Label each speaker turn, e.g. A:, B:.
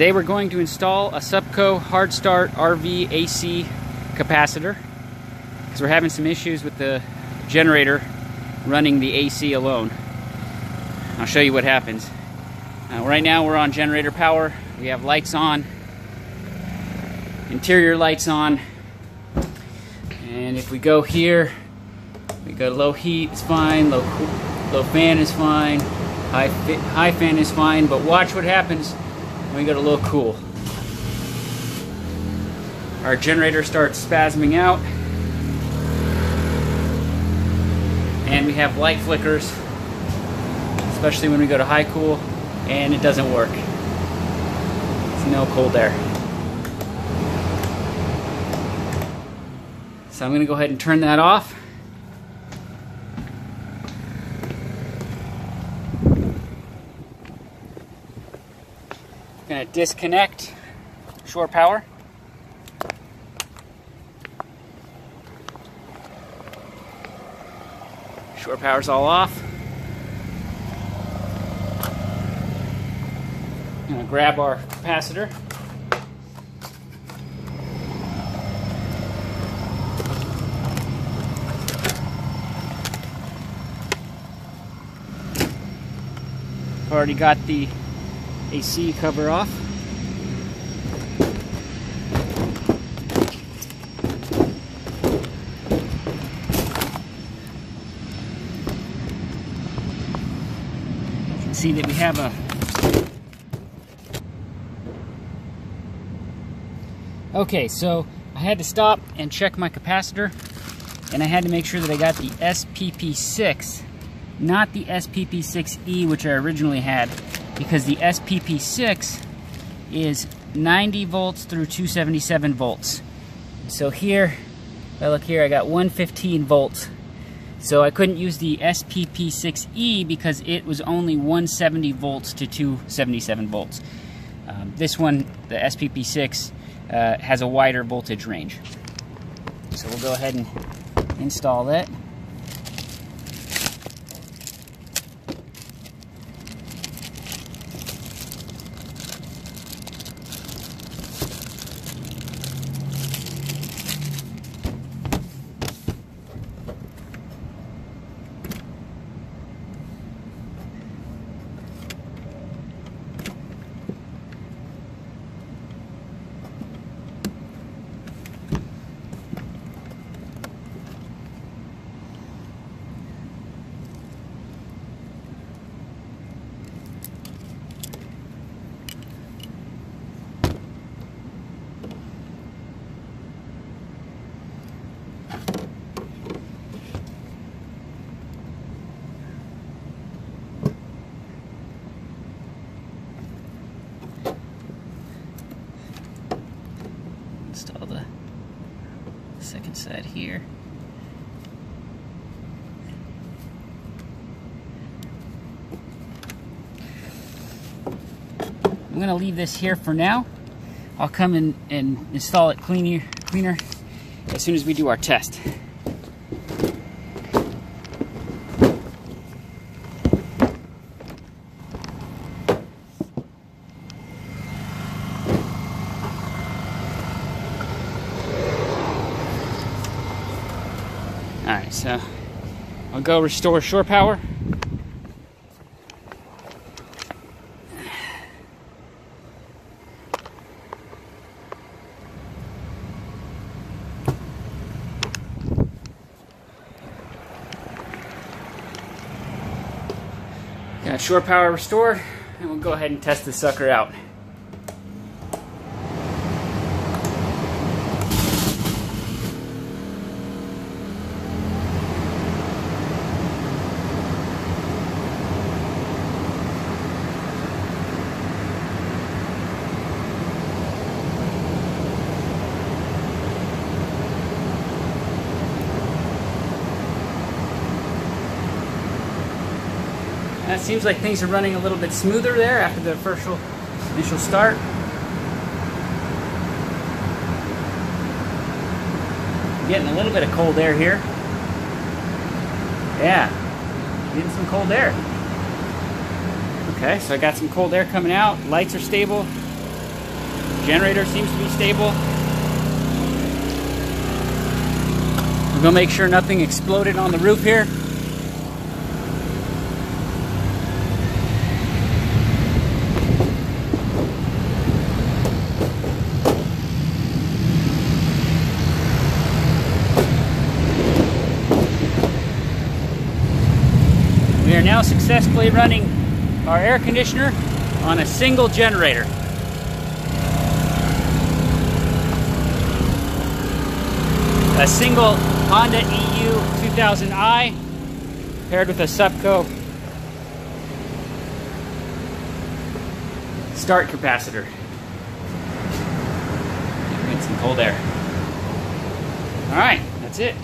A: Today we're going to install a Supco Hard Start RV AC capacitor because we're having some issues with the generator running the AC alone. I'll show you what happens. Uh, right now we're on generator power. We have lights on, interior lights on, and if we go here, we go low heat, it's fine, low, low fan is fine, high, high fan is fine, but watch what happens we go a little cool. Our generator starts spasming out, and we have light flickers, especially when we go to high cool, and it doesn't work. It's no cold air. So I'm going to go ahead and turn that off. Going to disconnect shore power. Shore power's all off. I'm going to grab our capacitor. I've Already got the AC cover off. You can see that we have a Okay, so I had to stop and check my capacitor and I had to make sure that I got the SPP6 not the SPP6E which I originally had because the SPP6 is 90 volts through 277 volts. So here, I look here, I got 115 volts. So I couldn't use the SPP6E because it was only 170 volts to 277 volts. Um, this one, the SPP6, uh, has a wider voltage range. So we'll go ahead and install that. Install the second side here. I'm going to leave this here for now. I'll come in and install it cleaner, cleaner as soon as we do our test. Alright, so I'll go restore shore power. Got shore power restored, and we'll go ahead and test the sucker out. That seems like things are running a little bit smoother there after the first initial start. Getting a little bit of cold air here. Yeah, getting some cold air. Okay, so I got some cold air coming out. Lights are stable. Generator seems to be stable. We're gonna make sure nothing exploded on the roof here. Now successfully running our air conditioner on a single generator. A single Honda EU 2000i paired with a Supco start capacitor. Get some cold air. All right, that's it.